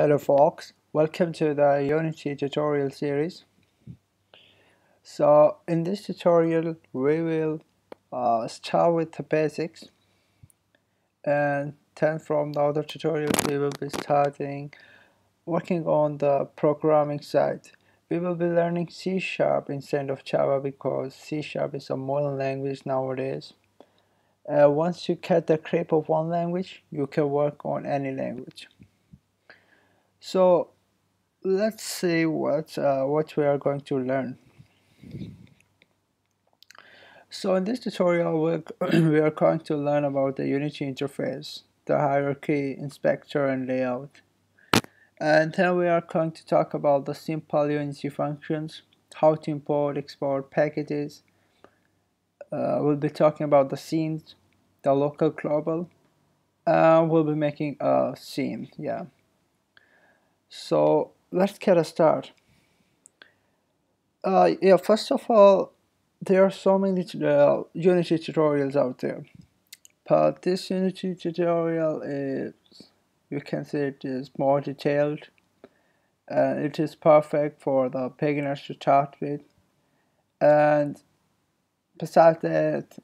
Hello folks, welcome to the Unity tutorial series. So in this tutorial we will uh, start with the basics and then from the other tutorials we will be starting working on the programming side. We will be learning C Sharp instead of Java because C Sharp is a modern language nowadays. Uh, once you get the grip of one language, you can work on any language. So let's see what uh, what we are going to learn. So in this tutorial we are going to learn about the Unity interface, the hierarchy, inspector and layout. And then we are going to talk about the simple Unity functions, how to import, export packages. Uh, we'll be talking about the scenes, the local global. Uh, we'll be making a scene, yeah. So let's get a start. Uh, yeah, first of all, there are so many uh, Unity tutorials out there, but this Unity tutorial is, you can say it is more detailed, and it is perfect for the beginners to start with. And besides that,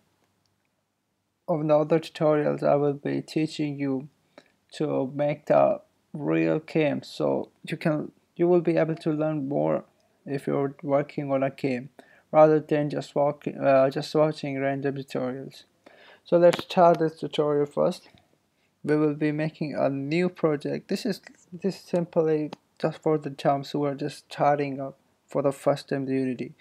on the other tutorials, I will be teaching you to make the real game so you can you will be able to learn more if you're working on a game rather than just walking uh, just watching random tutorials. So let's start this tutorial first. We will be making a new project. This is this is simply just for the chums who are just starting up for the first time the unity.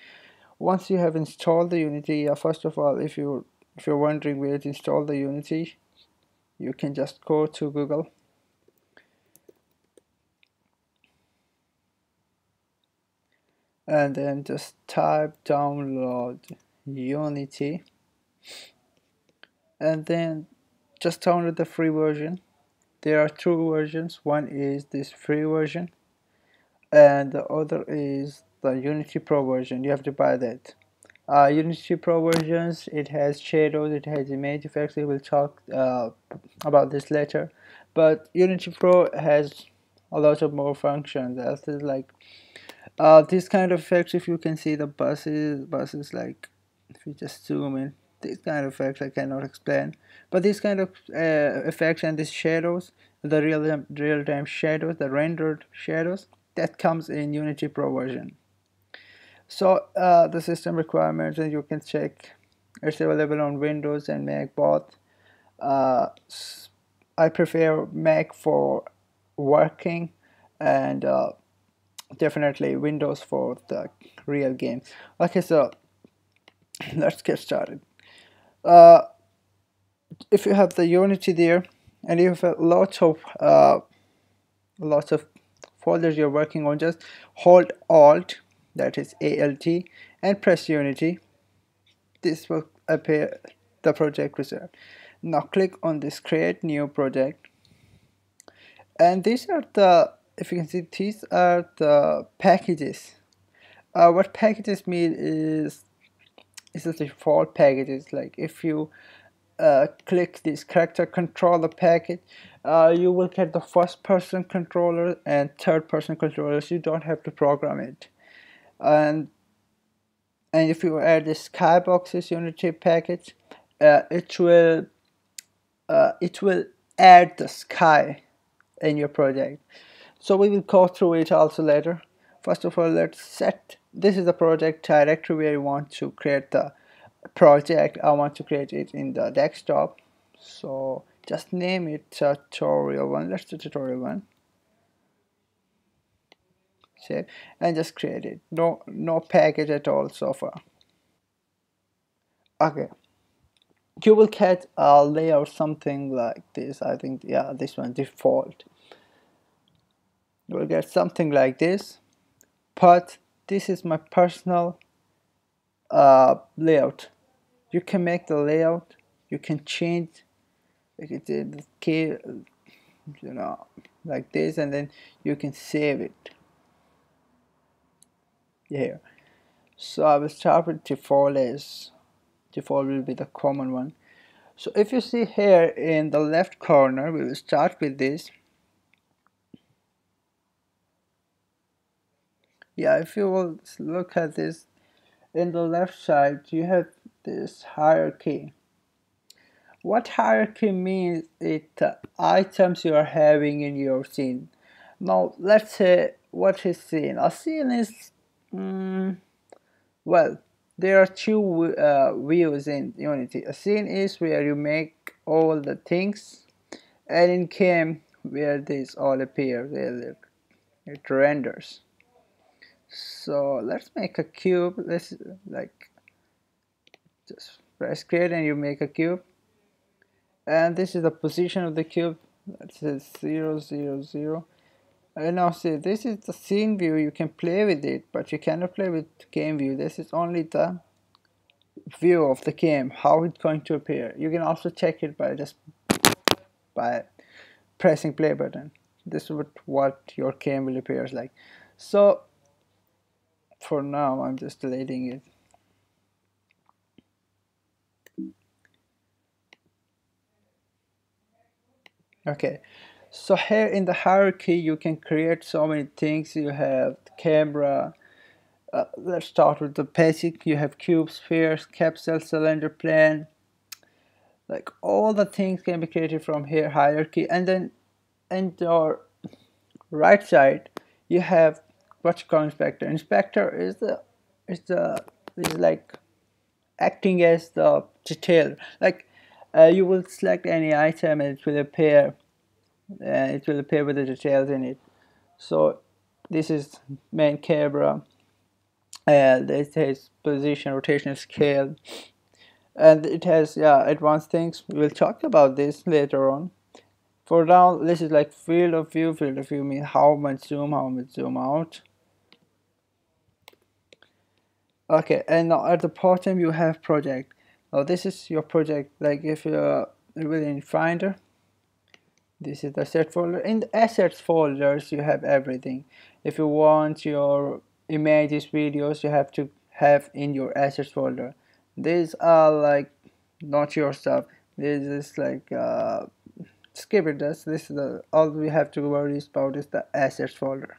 Once you have installed the unity uh, first of all if you if you're wondering where to install the unity you can just go to google and then just type download unity. And then just download the free version. There are two versions. One is this free version and the other is the unity pro version. You have to buy that. Uh, unity pro versions it has shadows it has image effects. We will talk uh, about this later. But unity pro has a lot of more functions. As is like uh, this kind of effects if you can see the buses buses like if you just zoom in these kind of effects I cannot explain. But these kind of uh, effects and these shadows the real real-time shadows the rendered shadows that comes in Unity Pro version so uh, the system requirements and you can check it's available on Windows and Mac both. Uh, I prefer Mac for working and uh, definitely Windows for the real game. Okay, so let's get started. Uh, if you have the Unity there, and you have a lot of uh, lots of folders you're working on, just hold Alt, that is Alt, and press Unity. This will appear the project reserve. Now click on this Create New Project, and these are the if you can see these are the packages. Uh, what packages mean is is the default packages like if you uh, click this character controller package uh, you will get the first person controller and third person controllers. You don't have to program it. And and if you add the skyboxes unity package uh, it will uh, it will add the sky in your project so we will go through it also later. First of all let's set this is the project directory where you want to create the project. I want to create it in the desktop. So just name it tutorial one. Let's do tutorial one. Save and just create it. No no package at all so far. Okay. You will get a layout something like this. I think yeah this one default you will get something like this. But this is my personal uh, layout. You can make the layout. You can change like the key you know like this and then you can save it. Here. So I will start with default as default will be the common one. So if you see here in the left corner we will start with this yeah if you will look at this in the left side you have this hierarchy. What hierarchy means it uh, items you are having in your scene. Now let's say what is scene. A scene is mm, well there are two uh, views in unity. A scene is where you make all the things and in cam where these all appear where it renders so let's make a cube. Let's like just press create and you make a cube. And this is the position of the cube. Says 0 0 0 and now see this is the scene view. You can play with it but you cannot play with game view. This is only the view of the game how it's going to appear. You can also check it by just by pressing play button. This is what, what your game will appear like. So for now I'm just deleting it. Okay. So here in the hierarchy you can create so many things. You have camera. Uh, let's start with the basic. You have cube spheres capsule cylinder plane. Like all the things can be created from here hierarchy. And then in your right side you have what you call inspector? Inspector is the is the is like acting as the detail. Like uh, you will select any item and it will appear uh, it will appear with the details in it. So this is main camera. Uh, this has position rotation scale. And it has yeah advanced things. We'll talk about this later on. For now this is like field of view. Field of view means how much zoom how much zoom out okay and now at the bottom you have project. Now this is your project like if you're within finder this is the set folder. In the assets folders you have everything. If you want your images videos you have to have in your assets folder. These are like not your stuff. This is like uh, skip it. This this is the all we have to worry about is the assets folder.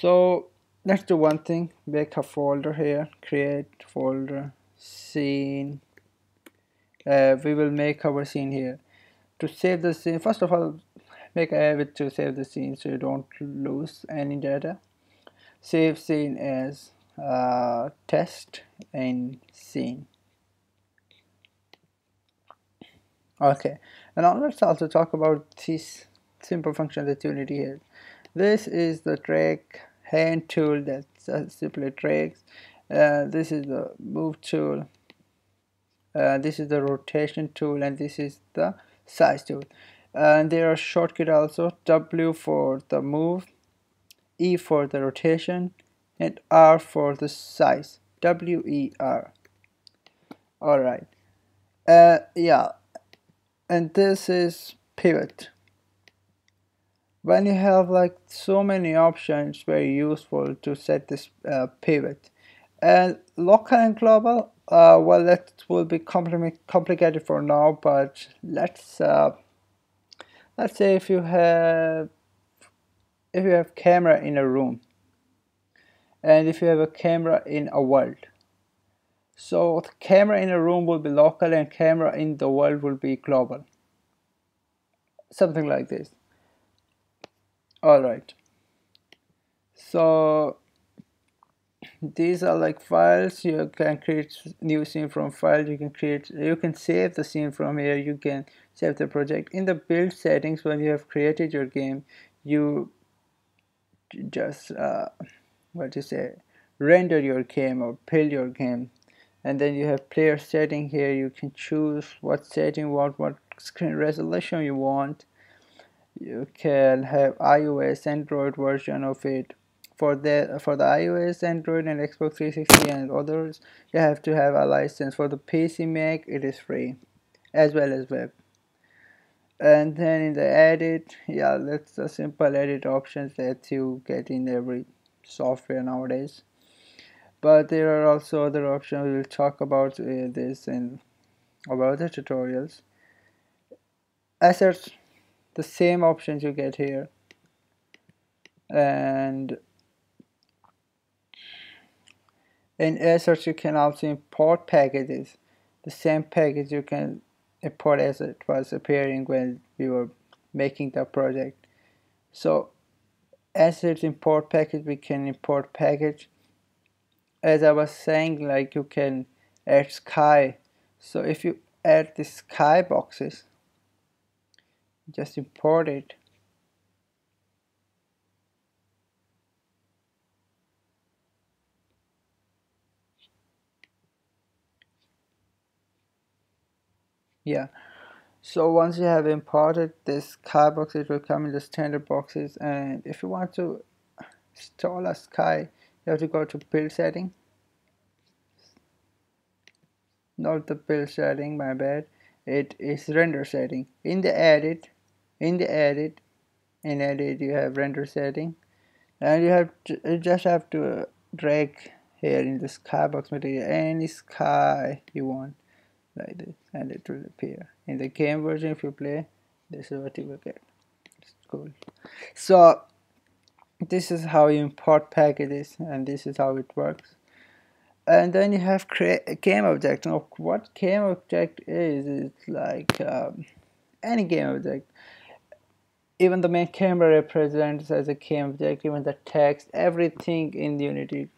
So let's do one thing. Make a folder here. Create folder scene. Uh, we will make our scene here. To save the scene first of all make a habit to save the scene so you don't lose any data. Save scene as uh, test and scene. Okay. And now let's also talk about this simple function that Unity here. This is the drag hand tool that uh, simply drags uh, this is the move tool. Uh, this is the rotation tool and this is the size tool. And there are shortcut also. W for the move E for the rotation and R for the size. W E R. Alright uh, yeah. And this is pivot when you have like so many options very useful to set this uh, pivot. And local and global uh, well that will be complicated for now but let's uh, let's say if you have if you have camera in a room and if you have a camera in a world. So the camera in a room will be local and camera in the world will be global. Something like this all right. So these are like files. You can create new scene from file. You can create you can save the scene from here. You can save the project. In the build settings when you have created your game you just uh, what to say? Render your game or build your game. And then you have player setting here. You can choose what setting what what screen resolution you want you can have iOS Android version of it. For the for the iOS Android and Xbox 360 and others you have to have a license. For the PC Mac it is free as well as web. And then in the edit yeah that's the simple edit options that you get in every software nowadays. But there are also other options. We'll talk about uh, this in about the tutorials. Assets the same options you get here. And in assets you can also import packages. The same package you can import as it was appearing when we were making the project. So assets import package we can import package. As I was saying like you can add sky. So if you add the sky boxes just import it yeah. So once you have imported this sky box it will come in the standard boxes. And if you want to install a sky you have to go to build setting. Not the build setting my bad. It is render setting. In the edit in the edit in edit you have render setting. And you have to, you just have to drag here in the skybox material any sky you want like this and it will appear. In the game version if you play this is what you will get. It's cool. So this is how you import packages and this is how it works. And then you have create a game object. Now what game object is it's like um, any game object even the main camera represents as a game object even the text everything in unity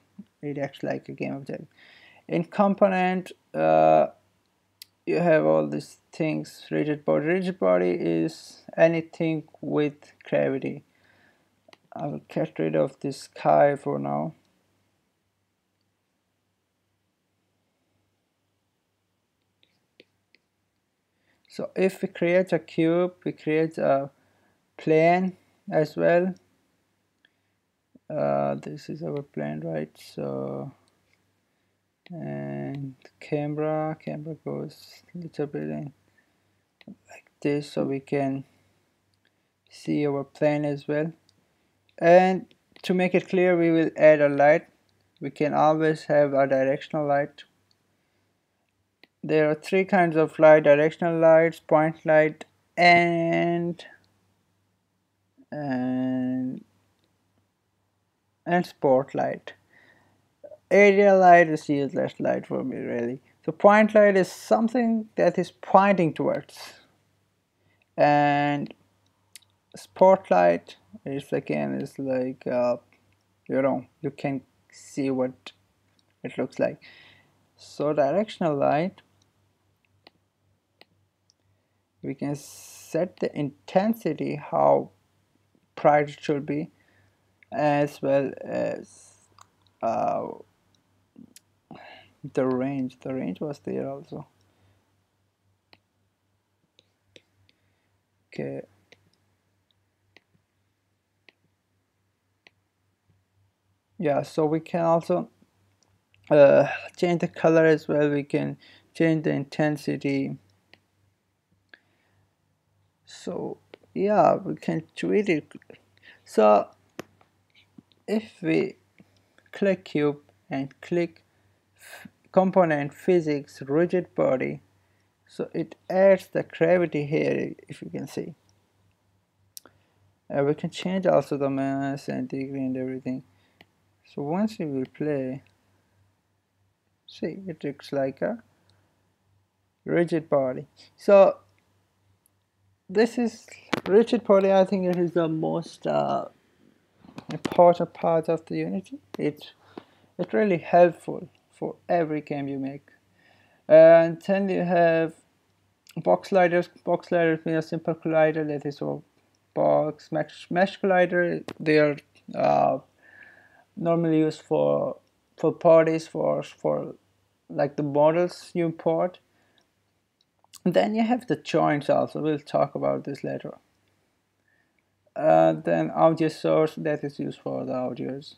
it acts like a game object in component uh, you have all these things rigid body rigid body is anything with gravity. I'll get rid of this sky for now. So if we create a cube we create a plane as well. Uh, this is our plane right? So and camera camera goes a little bit in like this so we can see our plane as well. And to make it clear we will add a light. We can always have a directional light. There are three kinds of light directional lights point light and and and spotlight. Area light is useless light for me really. So point light is something that is pointing towards. And spotlight is again is like uh, you know you can see what it looks like. So directional light we can set the intensity how it should be as well as uh, the range. The range was there also. Okay. Yeah so we can also uh, change the color as well. We can change the intensity. So yeah we can it. So if we click cube and click component physics rigid body so it adds the gravity here if you can see. Uh, we can change also the mass and degree and everything. So once you will play see it looks like a rigid body. So this is rigid body I think it is the most uh, important part of the unity. It's it's really helpful for every game you make. And then you have box colliders. Box colliders mean a simple collider that is a box. Mesh, mesh collider they are uh, normally used for for parties for for like the models you import. And then you have the joints also. We'll talk about this later uh, then audio source that is used for the audios.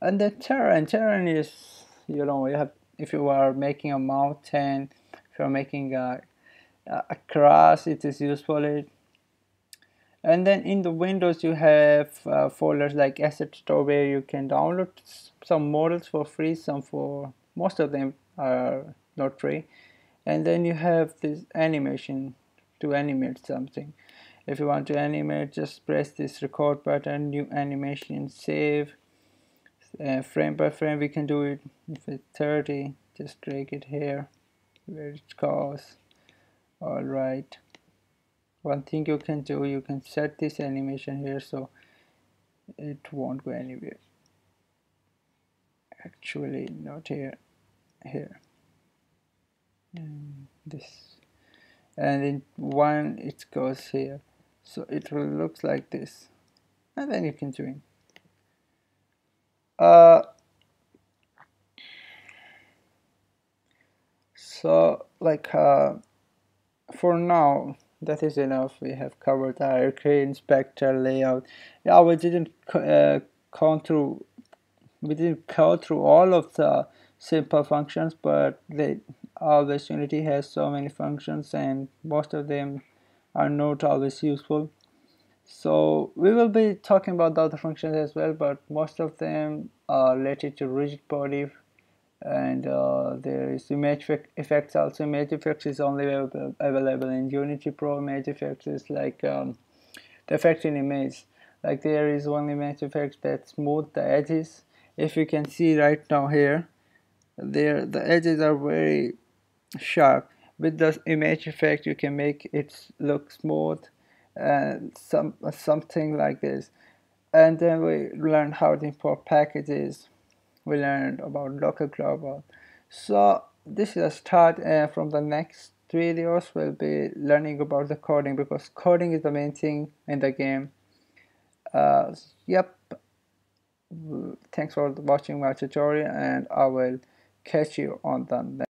And the terrain terrain is you know you have if you are making a mountain if you're making a, a grass it is useful it. And then in the windows you have uh, folders like asset store where you can download some models for free some for most of them are not free. And then you have this animation to animate something if you want to animate just press this record button new animation save uh, frame by frame. We can do it if it's 30 just drag it here where it goes. All right. One thing you can do you can set this animation here so it won't go anywhere. Actually not here here. And this. And in one it goes here so it will look like this. And then you can join. Uh, so like uh, for now that is enough. We have covered crane inspector layout. Yeah we didn't uh, through we didn't go through all of the simple functions but they always unity has so many functions and most of them are not always useful. So we will be talking about the other functions as well but most of them are related to rigid body and uh, there is image effects also. Image effects is only available, in unity pro. Image effects is like um, the effect in image. Like there is one image effect that smooth the edges. If you can see right now here there the edges are very sharp with the image effect you can make it look smooth and some something like this. And then we learned how to import packages. We learned about local global. So this is a start uh, from the next videos. We'll be learning about the coding because coding is the main thing in the game. Uh, yep. Thanks for watching my tutorial and I will catch you on the next